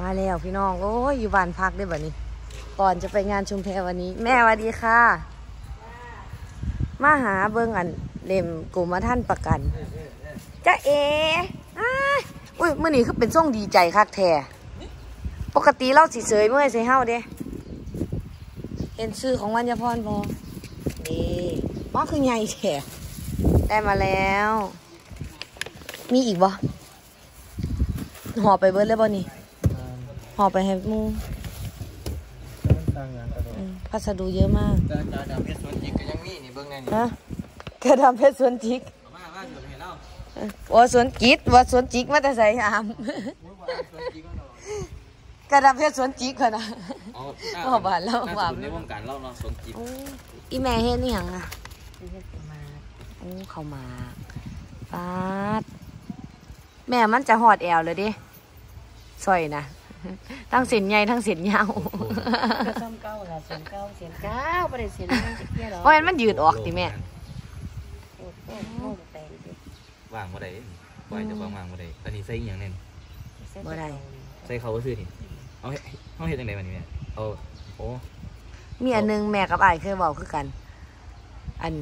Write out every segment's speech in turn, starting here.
มาแล้วพี่น้อง โอ้ยอยู่บ้านพักได้แบบนี้ ก่อนจะไปงานชุมแพวันนี้ แม่วัสดีค่ะ มาหาเบิ้งอันเล่มกลุ่มท่านประกันจ้าเออ,อุ้ยเมื่อนี้คือเป็นส่งดีใจคักแท้ปกติเราสิเสยเมื่อยใส่เฮาเด้เห็นชื่อของวัญญาพรบอนี่ว่าคือไงแท้ได้มาแล้ว มีอีกบ่หอไปเบิดเลยบ่นี่ ห่อไปให้หมูต่างงานกระโดดอืมพัสดุเยอะมากแต่จ่าดำเพชรสวนจิกก็ยังมีนี่เบิ่งแน่นี่ฮะกระดำเพชรสวนจิกเอามาว่าอยู่ให้เล่าว่าสวนจิกว่าสวนจิกมาแต่ใส่อามอุ้ยว่าสวนจิกก็เนาะกระดำเพชรสวนจิกค่ะนะเอาว่าบ้านเราว่าในวงการเล่าเนาะสวนจิกโอ้อีแม่เฮ็ดนี่ยังอะโอ้เขามาปาดแม่มันจะหอดแอวเลยดิสวยนะ ทั้งเส้นใหญ่ทั้งเส้นยาวก็ซ้ำเก้าละเสียงเก้าเสียงเก้าไม่ได้เสียงนั่นจะเพี้ยหรอเพราะงั้นมันยืดออกติแม่โอ้โหโง่แต่งดิวางบ่ได้บ่อยจะวางวางบ่ได้อันนี้ใส่อีหยังแน่นบ่ได้ใส่เขาก็ซื้อนี่เอาเฮ็ดเอาเฮ็ดจังได๋บัดนี้แม่เอาโอ้มีอันหนึงแม่กับไอ้เคยบอกคือกัน อัน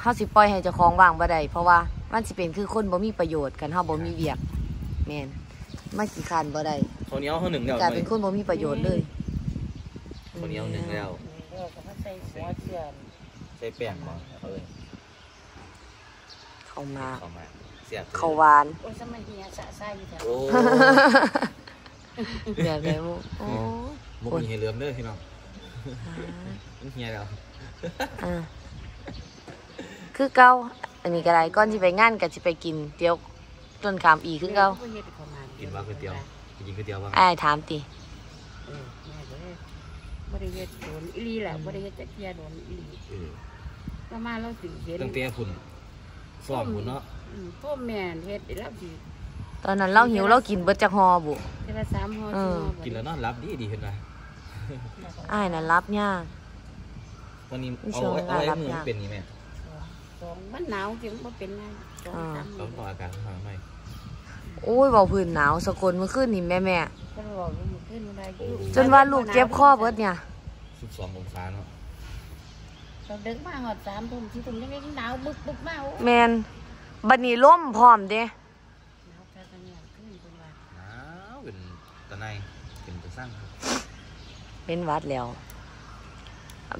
เฮาสิปล่อยให้เจ้าของว่างบ่ได้เพราะว่ามันสิเป็นคือคนบ่มีประโยชน์กันเฮาบ่มีเวียกแม่น มันขี้คร้านบ่ได้เขาวเหนียวเขาหนึ่งแล้วกลายเป็นคนบ่มีประโยชน์เลยเขาวเหนียวหนึ่งแล้วเออก็มาใส่หัวเชือนใส่แป้งบ่เอาเลยเข้ามาเข้ามาเสียบเข้าหวานโอ้ยสมัยเฮียสะใส่อยู่แถวโอ้แบบไหนมุโอ้มุกมีให้เหลือมเด้อพี่น้องมันเฮียแล้วอ่าคือเก่าอันนี้ก็ได้ก่อนสิไปงานก็สิไปกินเตี๋ยวต้นขามอีคือเก่า เฮ็ดเข้ามา กินว่าก๋วยเตี๋ยวกินก๋วยเตี๋ยวบ้างอ้ายถามติเออแม่ก็เลยบ่ได้เฮ็ดโดนอีหลีแหละบ่ได้เฮ็ดจักเที่ยโดนอีหลีเออก็มาเราสิเห็นตั้งแต่พุ่นซ้อมพุ่นเนาะอืมพ่อแม่เฮ็ดได้แล้วสิตอนนั้นเราหิวเรากินเบิดจักฮอบุเทละสามห่อเอสี่อห่อกินแล้วนอนรับดีดีเห็นไหมอ้ายน่ะรับยากวันนี้ไม่เอาเชิงไว้เอาไว้รับมือยากเป็นนี่แม่สองมันหนาวจริงบ่เป็นไงสองสามต้องต่ออากาศข้างในโอ้ยเบาพื้นหนาวสกลเมื่อคืนนี่แม่แม่ก็บอกว่ามันขึ้นบ่ได้อยู่จนว่าลูกเจ็บคอเบิดเนี่ย สิบสององศาเนาะเราเดินมาหอดสามทุ่มที่ทุ่มยังไงหนาวบึกบึกมาโอ้แมนบัดนี้ล่มพร้อมเด้หนาวแค่ตอนนี้ขึ้นเป็นว่าหนาวเป็นตะไนเป็นตะสร้างครับเป็นหวัดแล้ว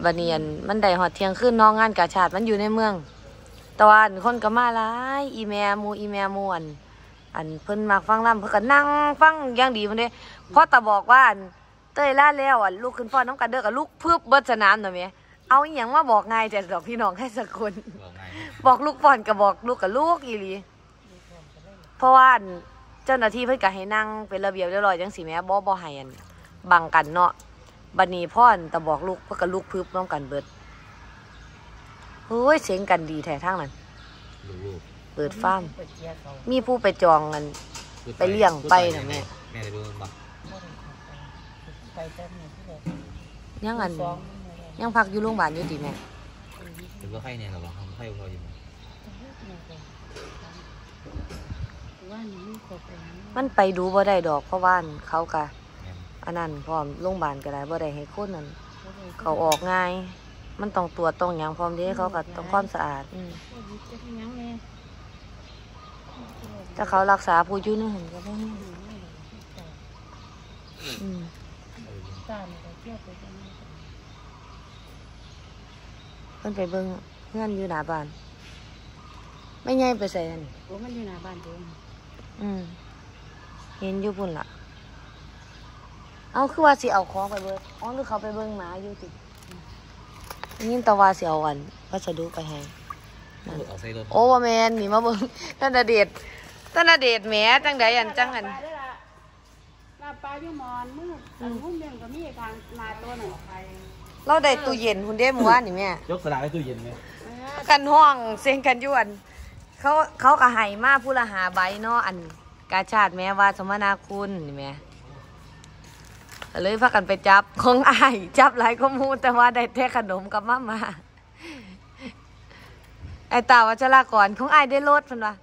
บัดนี้อันมันได้ฮอดเที่ยงคืนน้องงานกาชาติมันอยู่ในเมือง แต่ว่าอันคนก็มาหลาย อีแม่หมูอีแม่หมูอัน อันเพิ่นมักฟังลำเพิ่นก็นั่งฟังอย่างดีมันเด้พอตาบอกว่าอันเต้ยล่าแล้วอันลูกขึ้นฟ้อนน้ำกันเด้อกับลูกพึบเบิดสนามน่ะแม่เอาอีหยังมาบอกง่ายแต่ดอกพี่น้องให้สักคนบอกไงบอกลูกฟ้อนก็บอกลูกกับลูกอีหลีเพราะว่าอันเจ้าหน้าที่เพิ่นก็ให้นั่งเป็นระเบียบเรียบร้อยจังซี่แหม่บ่บ่ให้อันบังกันเนาะบัดนี้พ่ออันตะบอกลูกเพิ่นก็ลูกพึบน้องกันเบิดเฮ้ยเสียงกันดีแท้ทางนั้นลูก เปิดฟาร์มเปิดเกียร์เขามีผู้ไปจองกันๆไปเลี้ยงไปน่ะแม่แม่ได้เบิ่งบ่ไปเจ้าเนี่ยที่ไหนยังอันสองยังพักอยู่โรงพยาบาลอยู่ติแม่เป็นว่าไข้เนี่ยเหรอวะเขาไข้เขาอยู่ไหมว่านี่มันครบไปนะมันไปดูบ่ได้ดอกเพราะว่าอันเขาก็แม่นอันนั้นพร้อมโรงพยาบาลก็ได้บ่ได้ให้คนนั้นเขาออกง่าย มันต้องตรวจต้องหยังพร้อมเด้เขาก็ต้องความสะอาดอืม จะเป็นยังไง ถ้าเขารักษาผู้อยู่นี่หั่นก็บ่มีอืมตาเนี่ยเที่ยวไปกันเพิ่นไปเบิ่งเพื่อนอยู่หน้าบ้าน ไม่ใหญ่ไปใส่นั่นโอ้มันอยู่หน้าบ้านเดิมอืมเห็นอยู่พุ่นล่ะ เอาคือว่าสิเอาของไปเบิ่งอ๋อหรือเขาไปเบิ่งหมาอยู่ติยินแตะว่าสิเอาอันพัสดุไปให้ เอาใส่รถ โอ้ว่าแมนนี่มาเบิ่งท่านณเด ชน์ท่านณเดชน์แหมจังใดอันจังอันลาปลาอยู่มอนมืดอันหุ้มเดิมก็มีทางมาตัวหนึ่งเราได้ตู้เย็นคุณเด้หมู่บ้านนี่แม่ยกสลากไว้ตู้เย็นไหมกันห้องเสียงกันอยวน เขาเขาก็ให้มาผู้ละหาใบเนาะอันกาชาติแม่ว่าสมนาคุณนี่แม่ก็เลยพากันไปจับของอ้ายจับหลายข้อมูลแต่ว่าได้แท่ขนมกับมามาไอ้ตาวัชรากรของอ้ายได้รถเพิ่นว่า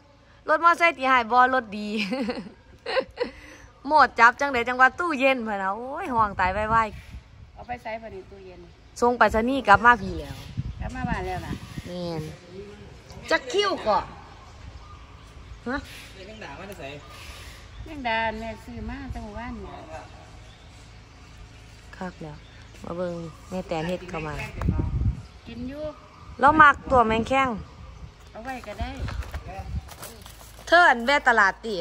รถมอไซค์ที่หายบอรถดีโหมดจับจังไดจังว่าตู้เย็นพะนะโอ้ยห่วงตายไว้เอาไปใส่พอดีตู้เย็นๆส่งไปซะนี่กลับมาพี่แล้วแล้วมาบ้านแล้วนะแม่นจักคิ้วก่อนฮะเด็กด่าว่าจะใส่แม่งดานแม่ซื้อมาจังหวัดเนี่ยคักแล้วมาเบิ่งแม่แตนเฮ็ดเข้ามา กินอยู่แล้วมักตัวแมงแข้งเอาไว้ก็ได้เธออันแว่ตลาดติ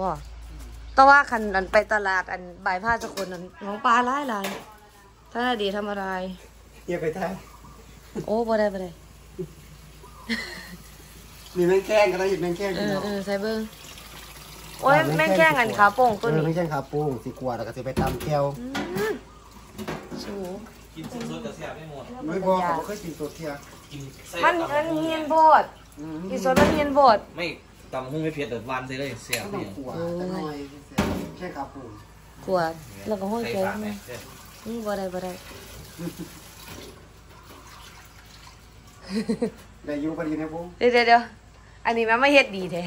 บ่แต่ว่าคันอันไปตลาดอันบายผ้าสกุลอันน้องปลาหลายหลายท่านอดีทำอะไรเอียไปท้ายโอ้บ่ได้บ่ได้มีแมงแข้งก็ได้หยิบแมงแข้งเอกินอเนาะเออใส่เบิ่งโอ้ยแม่งแข้งอันขาโป่งตัวเออนี้แมงแข้งขาโป้งสิกว่าแล้วก็สิไปตำแก้วสูกินซุปๆจะเสียบไม่หมดไม่บอกเขาบ่เคยกินตัวเทียกินใส่มันตำมันหุ้งเฮียนโบด อืมอีสดมันเฮียนโบดไม่ตำหุ้งไม่เผ็ดแต่หวานใส่เลยเสียบต้อนี่งกลัวแต่น้อยแค่ขาโป้งขวดแล้วก็ห้อยใส่แก้ปากวไหมนี่บ่ได้บ่ได้ได้อยู่พอดีนะปุ๊เดี๋ยวเดี๋ยวเดี๋ยวอันนี้มันไม่เฮ็ดดีแท้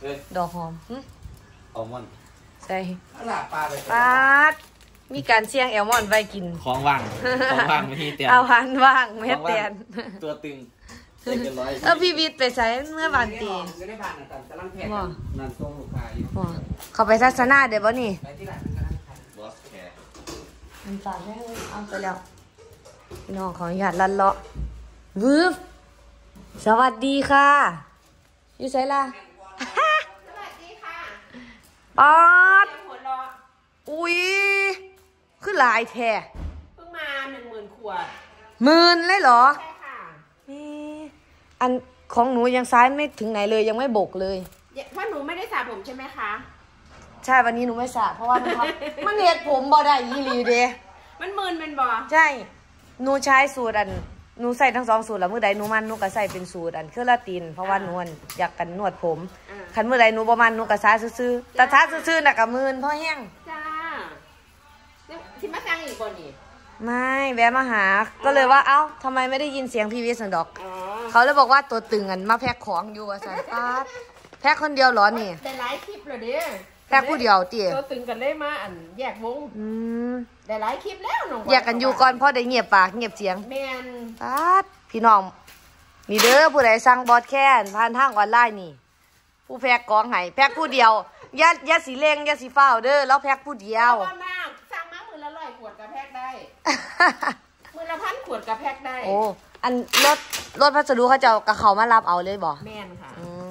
เอ้ยดอกหอมหึเอามันใส่หลาปลาไปปาด มีการเสี่ยงแอลมอนด์ไว้กิน ของว่าง ของว่างไม่มีเตียงเอาหันว่างแม่เตียน ตัวตึงใส่เกินร้อยเออพี่วิทย์ไปใส่เมื่อบานตีจะได้ผ่านนั่นกำลังแพทย์ว่านั่นส่งลูกค้าอยู่ว่าเขาไปทัศนาเดี๋ยวบ่นี่ไปที่ไหนมันกำลังขายบอสแคร์มันฝากแม่เลยเอาไปแล้วพี่น้องขออนุญาตลันเลาะวืบสวัสดีค่ะอยู่ไสล่ะสวัสดีค่ะปาดหัวเราะอุ้ย คือหลายแท้เพิ่งมาหนึ่งหมื่นขวดหมื่นเลยเหรอ ใช่ค่ะนี่อันของหนูยังซ้ายไม่ถึงไหนเลยยังไม่บกเลยว่าหนูไม่ได้สระผมใช่ไหมคะ ใช่วันนี้หนูไม่สระเพราะว่ามันทำมันเห็ดผมบ่ได้ยีหลีเด้มันหมื่นเป็นบ่ใช่หนูใช้สูตรอันหนูใส่ทั้งสองสูตรแล้วมื้อใดหนูมันหนูก็ใส่เป็นสูตรอันเคราติน เพราะว่าหนูอันอยากกันนวดผมอ่าคันมื้อใดหนูบ่มันหนูก็ซาซื่อๆแต่ซาซื่อๆน่ะก็มื่นเพราะแห้ง บ่นี่ไม่แวะมาหา ก็เลยว่าเอ้าทำไมไม่ได้ยินเสียงพี่วิสันดอก อ๋อเขาเลยบอกว่าตัวตึงอันมาแพ็คของอยู่ว่าซั่นปาดแพ็คคนเดียวเหรอนี่ ได้หลายคลิปเลยเด้แพ็คผู้เดียวติตัวตึงกันได้มาอันแยกวงอืมได้หลายคลิปแล้วน้องอยากกันอยู่ก่อนเพราะได้เงียบปากเงียบเสียงแมนปาดพี่น้องนี่เด้อผู้ใดสั่งบอสแคนผ่านทางออนไลน์นี่ ผู้แพ็กกองไห้แพ็กผู้เดียวอย่าอย่าสีเล่งอย่าสีฟ้าวเด้อแล้วแพ็กผู้เดียวเอามากสั่งมามือละร้อยขวดกับแพ็คได้ มือละพันขวดกับแพ็คได้ โอ้ อันรถรถพัสดุเขาจะเอากระเขามารับเอาเลยบ่แมนค่ะ อืม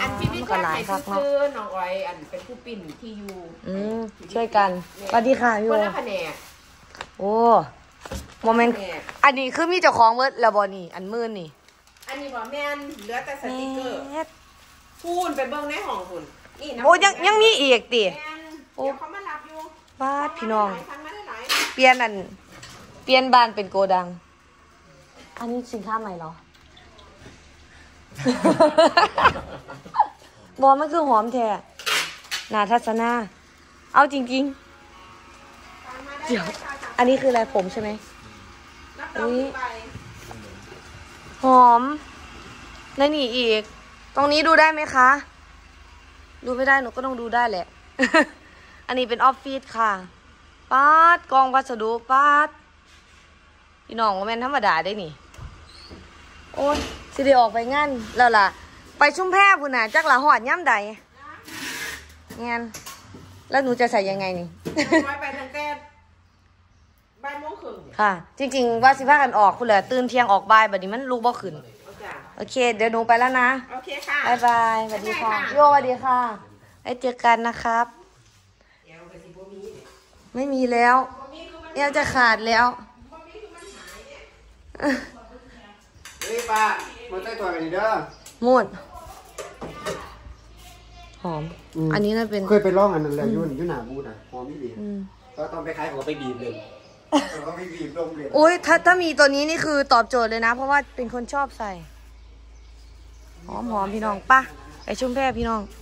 อันพี่วิทมันย์ก็ว่าหลายใครคักเนาะซื้อน้องอ้อยอันเป็นผู้ปิ่นที่อยู่อืมช่วยกันสวัสดีค่ะพี่คโอนละแผนกโอ้โมเมนต์แผนกอันนี้คือมีเจ้าของเวิร์ดแล้วบ่นี่ อันมื่นนี่ อันนี้บอกแมนเหลือแต่สติกเกอร์แม่พูนไปเบิ่งในห้องคุณนี่นะโอ้ยังยังมีอีกติแมนเดี๋ยวเขามารับอยู่บาดพี่น้อง เปลี่ยนอัน เปลี่ยนบ้านเป็นโกดัง อันนี้สินค้าใหม่เหรอ บอมันคือหอมแท้นาทัศนา เอาจริง ๆ เดี๋ยว อันนี้คืออะไรผมใช่ไหมรับรองทุกใบหอมแล้วนี่อีก ตรงนี้ดูได้ไหมคะ ดูไม่ได้หนูก็ต้องดูได้แหละ อันนี้เป็นออฟฟิศค่ะ ปาดกองพัสดุปาดพี่น้องว่าแม่นธรรมดาได้นี่ โอ้ยสิได้ออกไปงานแล้วล่ะ ไปชุ่มแพร่พุ่นน่ะจักละหอดย่ำใดงานแล้วหนูจะใส่ยังไงนี่น้อยไปตั้งแต่บ่ายโมงครึ่งเนี่ยค่ะ จริง ๆ ว่าสิพากันออกคุณแหละตื่นเที่ยงออกบ่ายบัดนี้มันลูกบ่ขึ้นเอาจ้ะโอเค เดี๋ยวหนูไปแล้วนะ โอเคค่ะบายบายสวัสดีค่ะบ๊ายบายค่ะโยสวัสดีค่ะไว้เจอกันนะครับ เดี๋ยวไปสิบ่มีเนี่ย ไม่มีแล้วบ่มีคือมันเอวจะขาดแล้วบ่มีคือมันหายเนี่ยเฮ้ยป้ามาใส่ตัวกันดีเด้อหมดหอมมอันนี้น่าเป็นเคยไปลองอันนั้นแหละยุ่นยุ่นหนาบูดอะหอมไม่ดีอืมก็ต้องไปขายของไปบีบเลยเราไปบีบลงเลยอุ้ยถ้าถ้ามีตัวนี้นี่คือตอบโจทย์เลยนะ เพราะว่าเป็นคนชอบใส่ หอมหอมพี่น้องปะไปชุ่มแพรพี่น้องเ